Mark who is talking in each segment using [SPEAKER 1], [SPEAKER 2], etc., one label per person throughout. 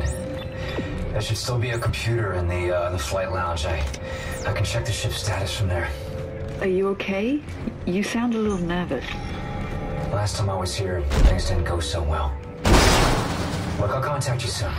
[SPEAKER 1] in. There should still be a computer in the uh, the flight lounge. I I can check the ship's status from there.
[SPEAKER 2] Are you okay? You sound a little nervous.
[SPEAKER 1] Last time I was here, things didn't go so well. Look, I'll contact you soon.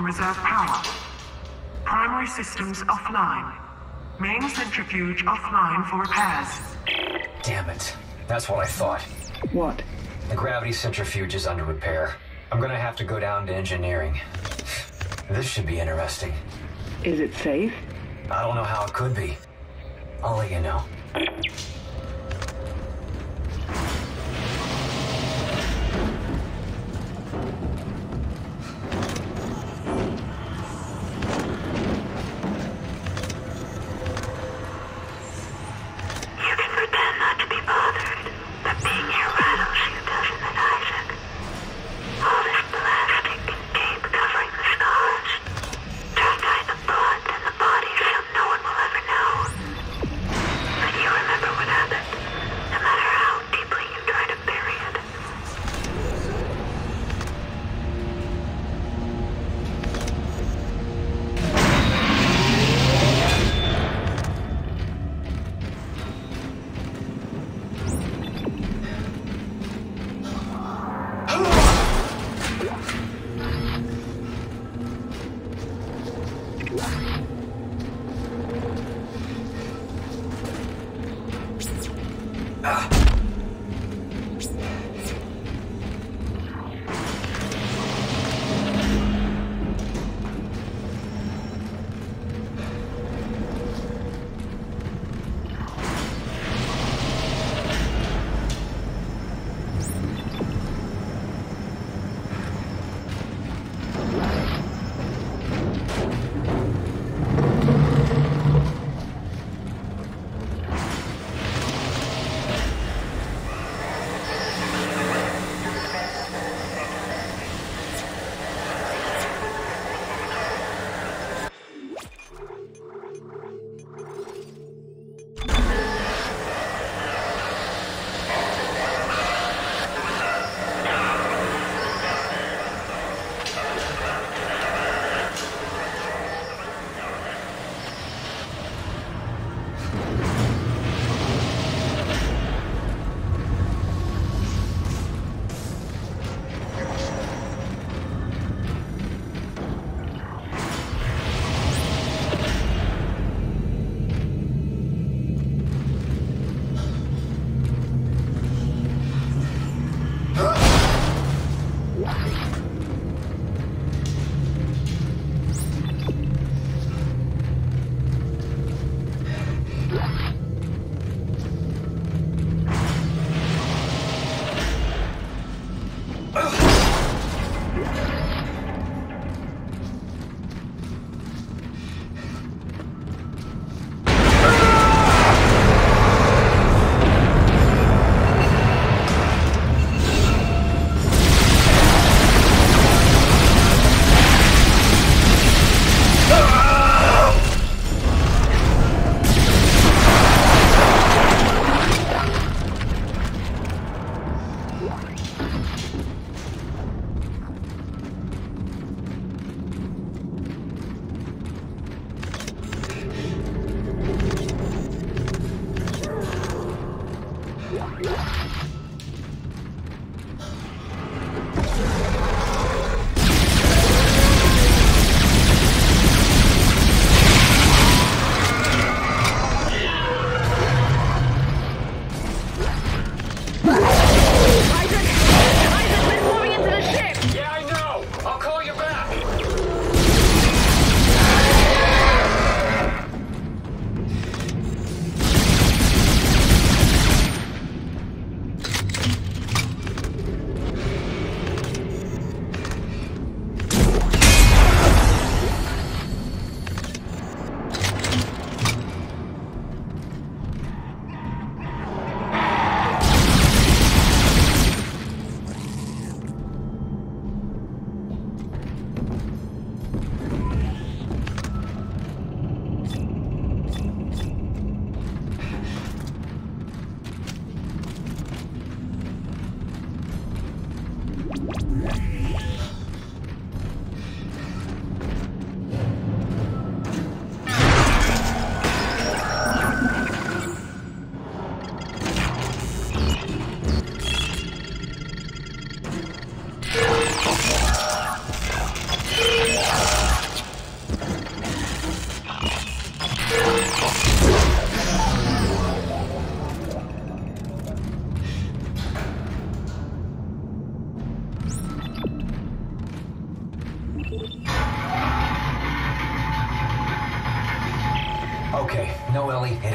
[SPEAKER 3] On reserve power. Primary systems offline. Main centrifuge offline for repairs.
[SPEAKER 1] Damn it. That's what I thought.
[SPEAKER 2] What?
[SPEAKER 1] The gravity centrifuge is under repair. I'm gonna have to go down to engineering. This should be interesting.
[SPEAKER 2] Is it safe?
[SPEAKER 1] I don't know how it could be. I'll let you know.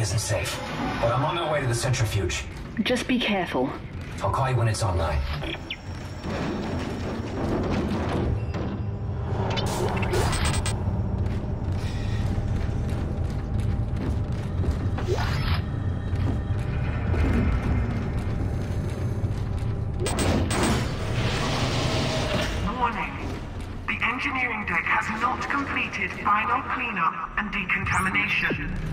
[SPEAKER 1] Isn't safe. But I'm on my way to the centrifuge.
[SPEAKER 2] Just be careful.
[SPEAKER 1] I'll call you when it's online.
[SPEAKER 3] Warning. The engineering deck has not completed final cleanup and decontamination.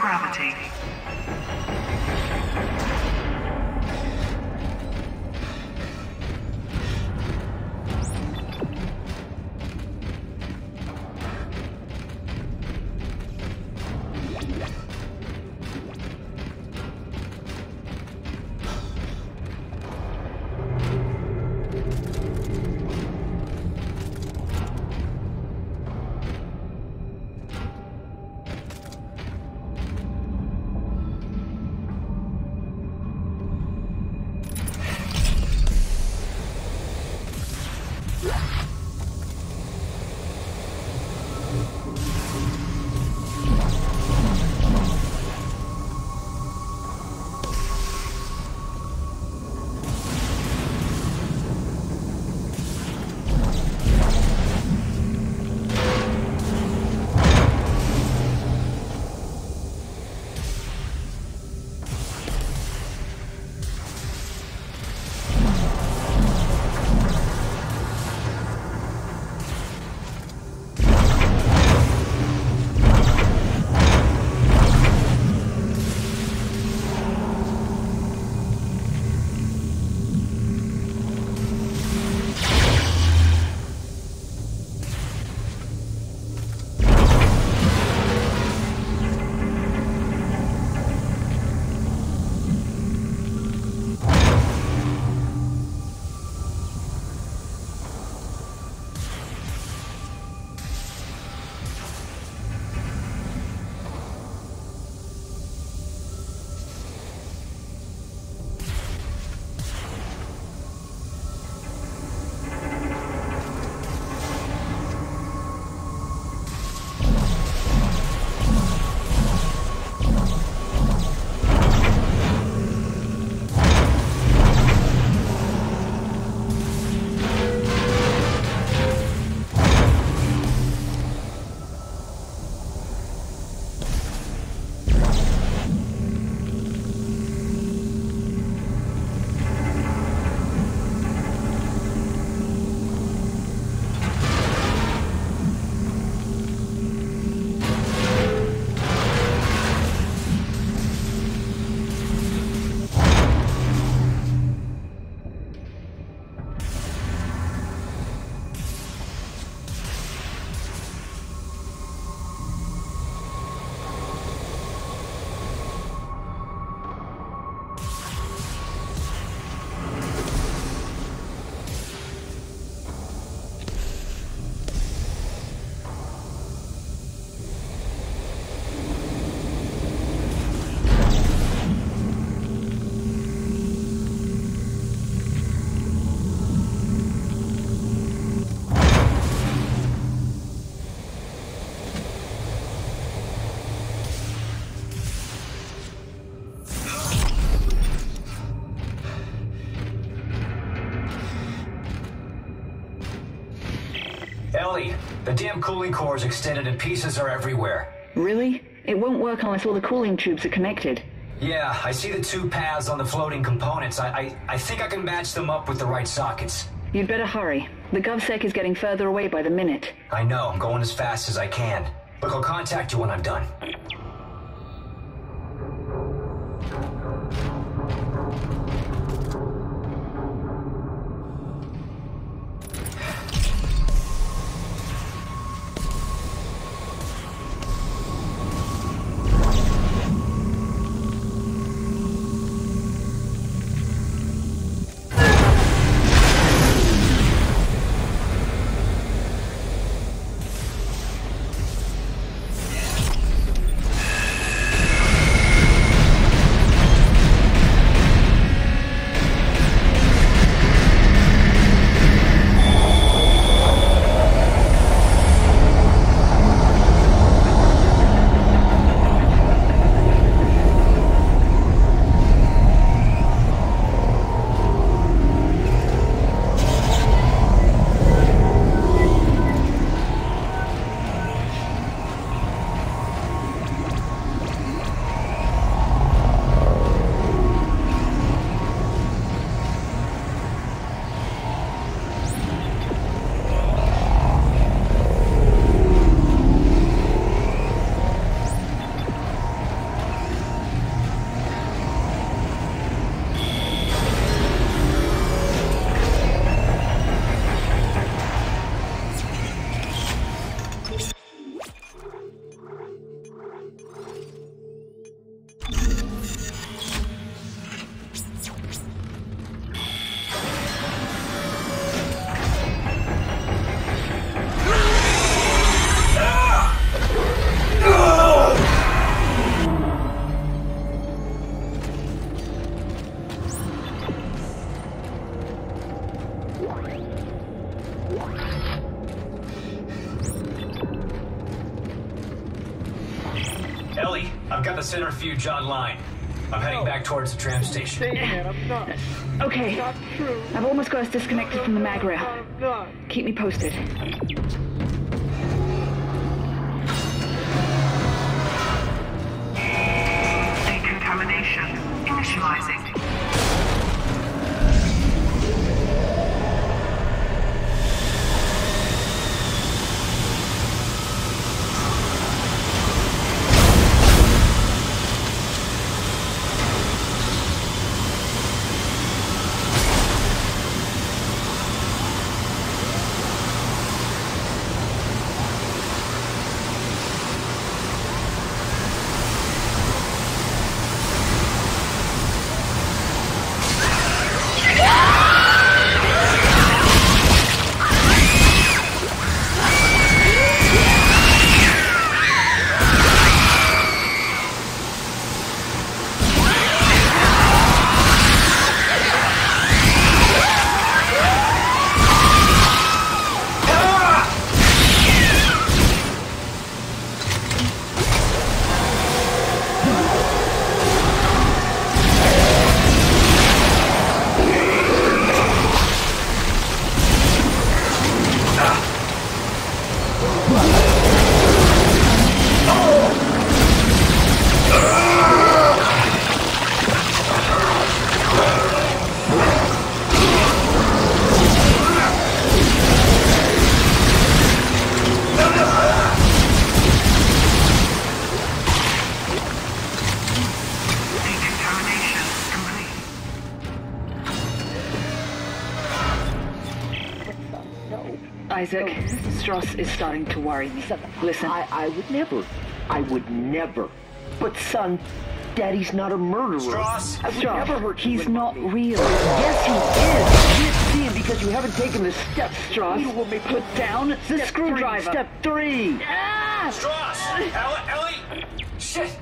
[SPEAKER 3] Gravity.
[SPEAKER 1] The damn cooling core is extended and pieces are everywhere.
[SPEAKER 2] Really? It won't work unless all the cooling tubes are connected.
[SPEAKER 1] Yeah, I see the two paths on the floating components. I, I, I think I can match them up with the right sockets.
[SPEAKER 2] You'd better hurry. The GovSec is getting further away by the minute.
[SPEAKER 1] I know, I'm going as fast as I can. Look, I'll contact you when I'm done. A centrifuge online. I'm heading back towards the tram station.
[SPEAKER 4] Saying I'm not.
[SPEAKER 2] Okay.
[SPEAKER 4] Not true.
[SPEAKER 2] I've almost got us disconnected from the mag rail.
[SPEAKER 4] I'm.
[SPEAKER 2] Keep me posted.
[SPEAKER 3] Decontamination initializing.
[SPEAKER 2] Isaac, Stross is starting to worry me. Listen,
[SPEAKER 5] I, I would never. I would never. But son, Daddy's not a murderer.
[SPEAKER 1] Stross?
[SPEAKER 5] I would
[SPEAKER 2] Stross,
[SPEAKER 5] never hurt
[SPEAKER 2] he's
[SPEAKER 5] with
[SPEAKER 2] not
[SPEAKER 5] money.
[SPEAKER 2] real.
[SPEAKER 5] Yes, he is. You can't see him because you haven't taken the steps,
[SPEAKER 2] Stross,
[SPEAKER 5] You will make
[SPEAKER 2] put down the
[SPEAKER 5] Step
[SPEAKER 2] screwdriver.
[SPEAKER 5] Three, step three.
[SPEAKER 2] Ah!
[SPEAKER 1] Stross! Ellie! Ellie! Shit!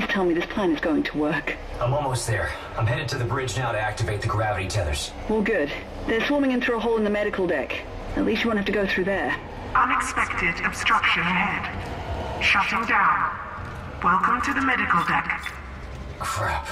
[SPEAKER 2] Please tell me this plan is going to work.
[SPEAKER 1] I'm almost there. I'm headed to the bridge now to activate the gravity tethers.
[SPEAKER 2] Well, good. They're swarming in through a hole in the medical deck. At least you won't have to go through there.
[SPEAKER 3] Unexpected obstruction ahead. Shutting down. Welcome to the medical deck.
[SPEAKER 1] Crap.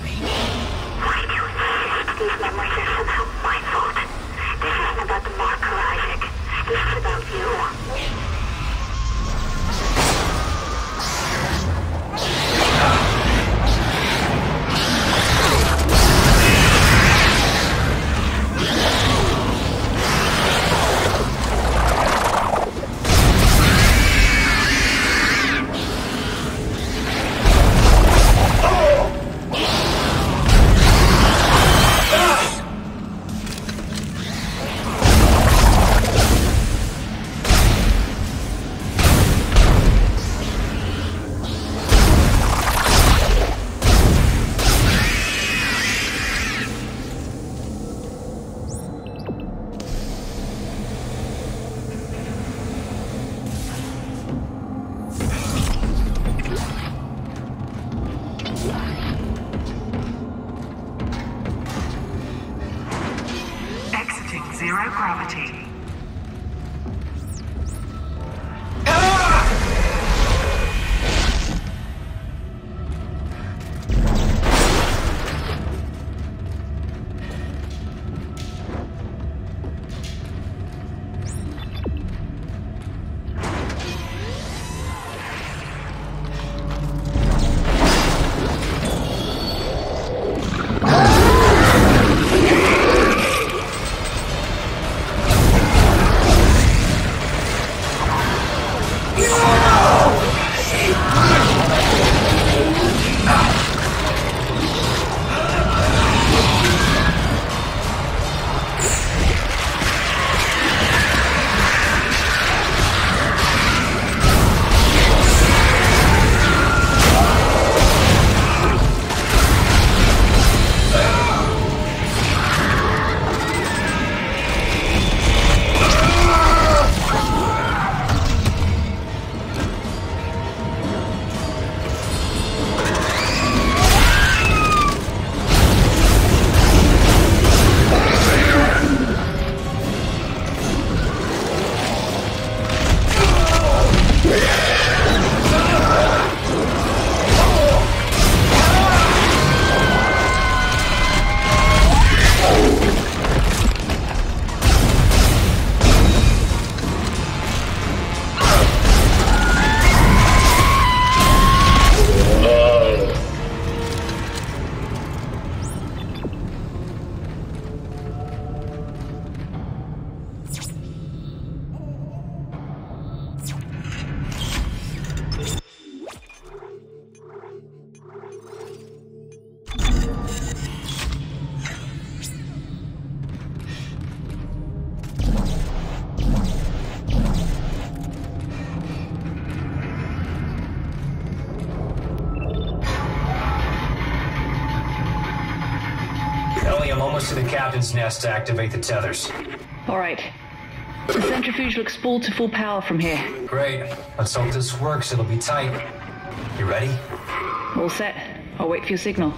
[SPEAKER 1] Bring me.
[SPEAKER 6] Why do you insist? these memories are somehow my fault. This isn't about the marker, Isaac. This is about you.
[SPEAKER 1] Ellie, to the captain's nest to activate the tethers.
[SPEAKER 2] All right. The centrifuge looks full to full power from here.
[SPEAKER 1] Great. Let's hope this works. It'll be tight. You ready?
[SPEAKER 2] All set. I'll wait for your signal.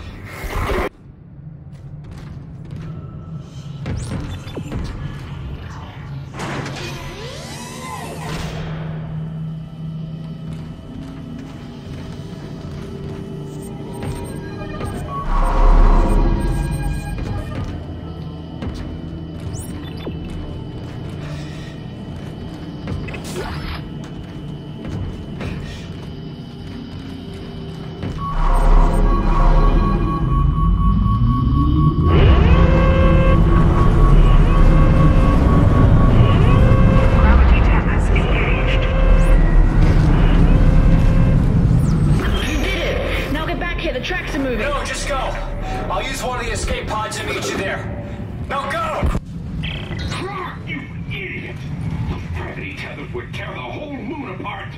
[SPEAKER 2] The
[SPEAKER 4] whole moon apart!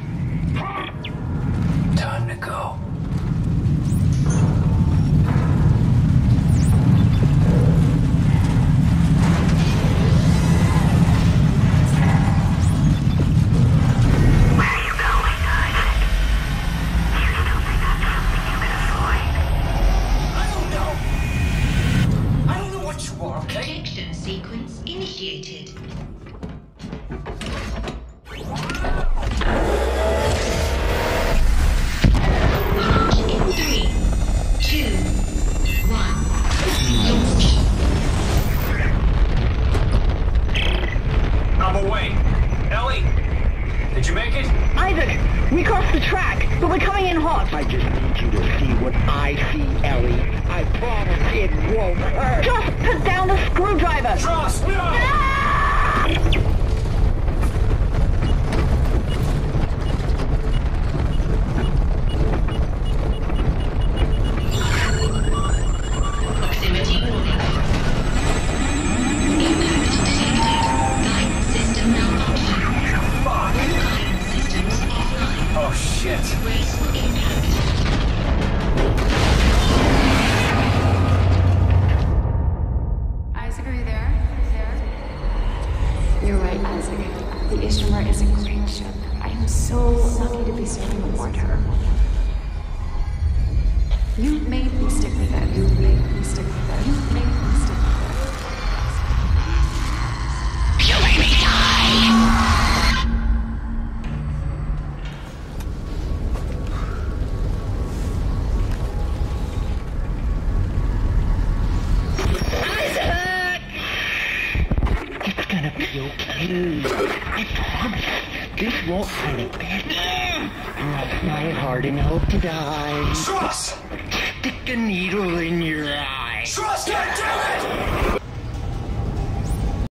[SPEAKER 1] Time to go.